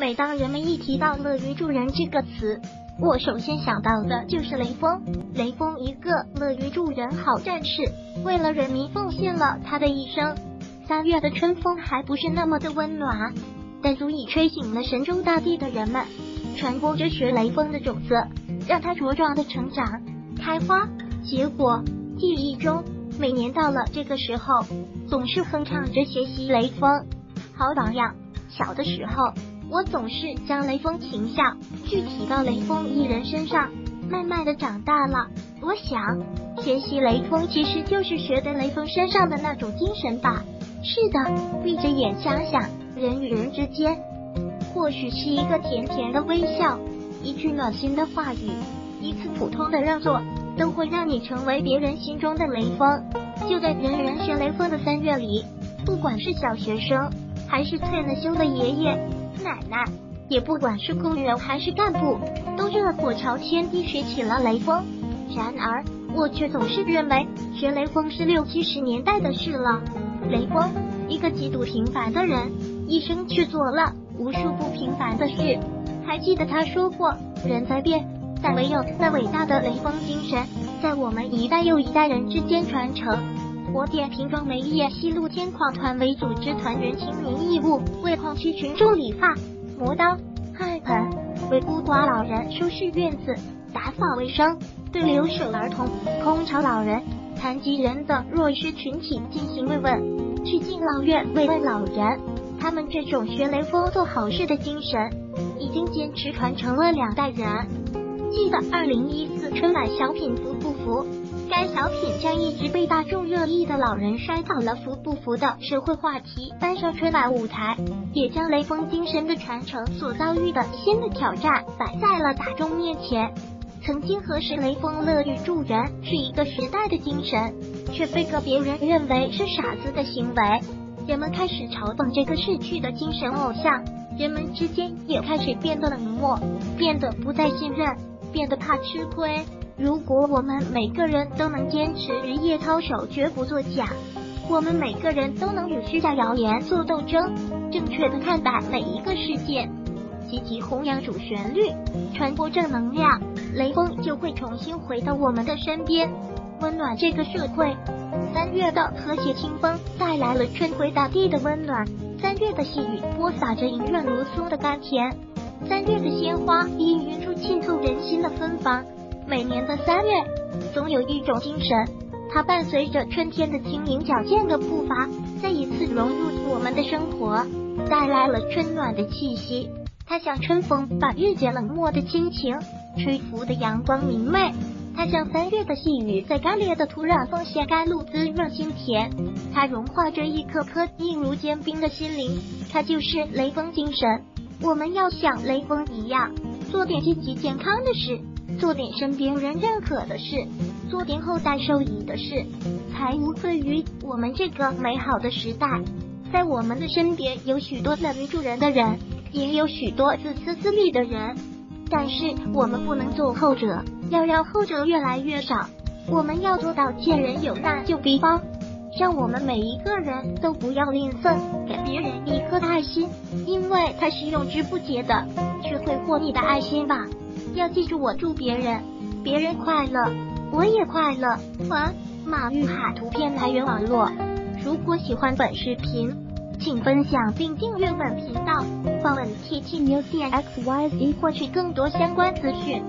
每当人们一提到乐于助人这个词，我首先想到的就是雷锋。雷锋一个乐于助人好战士，为了人民奉献了他的一生。三月的春风还不是那么的温暖，但足以吹醒了神州大地的人们，传播着学雷锋的种子，让他茁壮的成长、开花、结果。记忆中，每年到了这个时候，总是哼唱着学习雷锋，好榜样。小的时候，我总是将雷锋形象具体到雷锋一人身上。慢慢的长大了，我想学习雷锋其实就是学的雷锋身上的那种精神吧。是的，闭着眼想想，人与人之间，或许是一个甜甜的微笑，一句暖心的话语，一次普通的让座，都会让你成为别人心中的雷锋。就在人人学雷锋的三月里，不管是小学生，还是退了休的爷爷奶奶，也不管是工人还是干部，都热火朝天地学起了雷锋。然而，我却总是认为学雷锋是六七十年代的事了。雷锋，一个极度平凡的人，一生却做了无数不平凡的事。还记得他说过：“人在变，但唯有那伟大的雷锋精神，在我们一代又一代人之间传承。”火点瓶装煤业西路天矿团为组织团员亲民义务，为矿区群众理发、磨刀、焊盆，为孤寡老人收拾院子、打扫卫生，对留守儿童、空巢老人。残疾人等弱势群体进行慰问，去敬老院慰问老人。他们这种学雷锋做好事的精神，已经坚持传承了两代人。记得二零一四春晚小品服不服？该小品将一直被大众热议的老人摔倒了服不服的社会话题搬上春晚舞台，也将雷锋精神的传承所遭遇的新的挑战摆在了大众面前。曾经何时雷锋乐于助人是一个时代的精神，却被个别人认为是傻子的行为。人们开始嘲讽这个逝去的精神偶像，人们之间也开始变得冷漠，变得不再信任，变得怕吃亏。如果我们每个人都能坚持日夜操守，绝不作假；我们每个人都能与虚假谣言做斗争，正确的看待每一个事件。积极弘扬主旋律，传播正能量，雷锋就会重新回到我们的身边，温暖这个社会。三月的和谐清风带来了春回大地的温暖，三月的细雨播撒着莹润如酥的甘甜，三月的鲜花氤氲出沁透人心的芬芳。每年的三月，总有一种精神，它伴随着春天的轻盈矫健的步伐，再一次融入我们的生活，带来了春暖的气息。它像春风，把日渐冷漠的亲情吹拂的阳光明媚；它像三月的细雨，在干裂的土壤中掀开露，滋润心田。它融化着一颗颗硬如坚冰的心灵。它就是雷锋精神。我们要像雷锋一样，做点积极健康的事，做点身边人认可的事，做点后代受益的事，才无愧于我们这个美好的时代。在我们的身边，有许多乐于助人的人。也有许多自私自利的人，但是我们不能做后者，要让后者越来越少。我们要做到见人有难就必帮，让我们每一个人都不要吝啬，给别人一颗爱心，因为它是用之不竭的，去挥霍你的爱心吧。要记住，我祝别人，别人快乐，我也快乐。完，马玉海图片来源网络。如果喜欢本视频。请分享并订阅本频道，访问 T T News X Y Z 获取更多相关资讯。